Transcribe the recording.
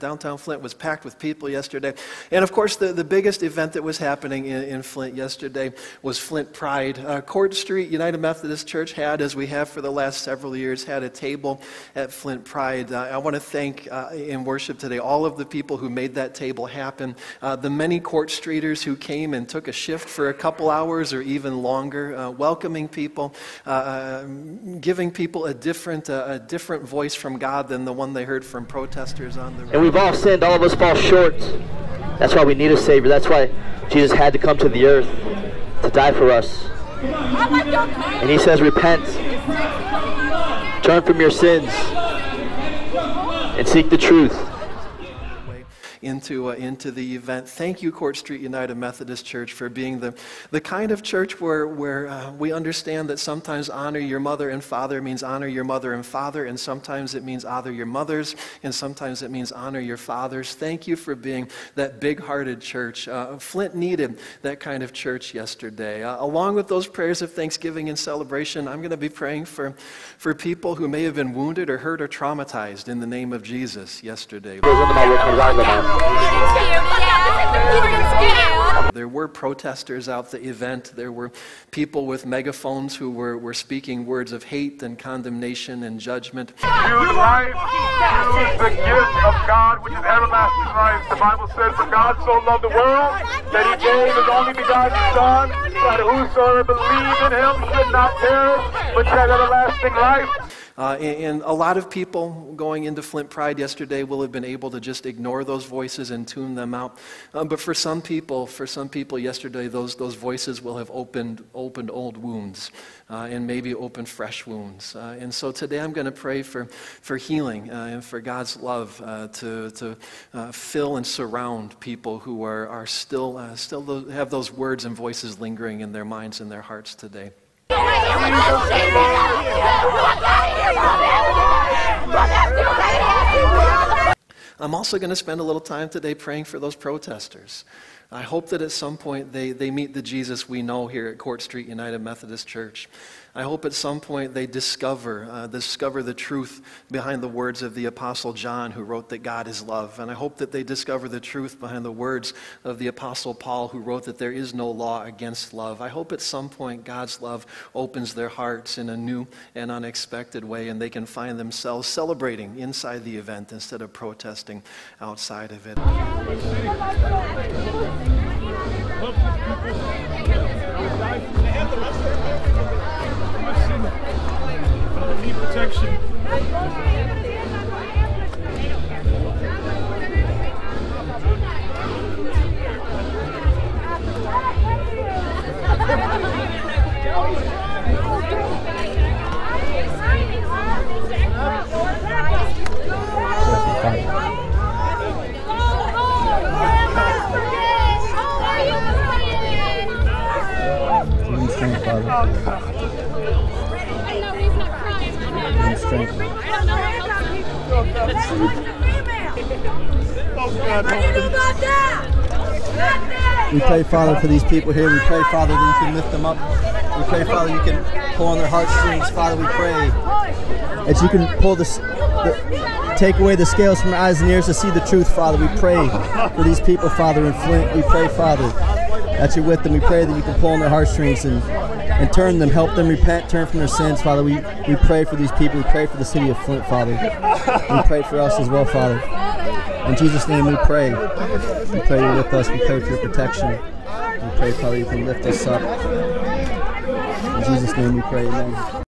Downtown Flint was packed with people yesterday. And of course, the, the biggest event that was happening in, in Flint yesterday was Flint Pride. Uh, Court Street United Methodist Church had, as we have for the last several years, had a table at Flint Pride. Uh, I want to thank uh, in worship today all of the people who made that table happen, uh, the many Court Streeters who came and took a shift for a couple hours or even longer, uh, welcoming people, uh, giving people a different, a different voice from God than the one they heard from protesters on the road we've all sinned. All of us fall short. That's why we need a Savior. That's why Jesus had to come to the earth to die for us. And he says, repent. Turn from your sins. And seek the truth into, uh, into the event. Thank you, Court Street United Methodist Church, for being the, the kind of church where, where uh, we understand that sometimes honor your mother and father means honor your mother and father, and sometimes it means honor your mothers, and sometimes it means honor your fathers. Thank you for being that big hearted church. Uh, Flint needed that kind of church yesterday. Uh, along with those prayers of thanksgiving and celebration, I'm going to be praying for, for people who may have been wounded or hurt or traumatized in the name of Jesus yesterday. There were protesters out the event. There were people with megaphones who were, were speaking words of hate and condemnation and judgment. Use life. Use the gift of God, which is everlasting life. The Bible says, For God so loved the world that he gave his only begotten Son, that whosoever believes in him should not perish, but have everlasting life. Uh, and, and, a lot of people going into Flint Pride yesterday will have been able to just ignore those voices and tune them out. Um, but for some people, for some people yesterday, those, those voices will have opened, opened old wounds uh, and maybe opened fresh wounds. Uh, and so today I'm going to pray for, for healing uh, and for God's love uh, to, to uh, fill and surround people who are, are still, still have those words and voices lingering in their minds and their hearts today. I'm also going to spend a little time today praying for those protesters. I hope that at some point they, they meet the Jesus we know here at Court Street United Methodist Church. I hope at some point they discover, uh, discover the truth behind the words of the Apostle John, who wrote that God is love. And I hope that they discover the truth behind the words of the Apostle Paul, who wrote that there is no law against love. I hope at some point God's love opens their hearts in a new and unexpected way, and they can find themselves celebrating inside the event instead of protesting outside of it protection. We pray, Father, for these people here. We pray, Father, that you can lift them up. We pray, Father, you can pull on their heartstrings. Father, we pray that you can pull this, the, take away the scales from their eyes and ears to see the truth, Father. We pray for these people, Father, in Flint. We pray, Father, that you're with them. We pray that you can pull on their heartstrings and and turn them, help them repent, turn from their sins, Father. We, we pray for these people. We pray for the city of Flint, Father. We pray for us as well, Father. In Jesus' name we pray. We pray you're with us. We pray for your protection. We pray, Father, you can lift us up. In Jesus' name we pray, amen.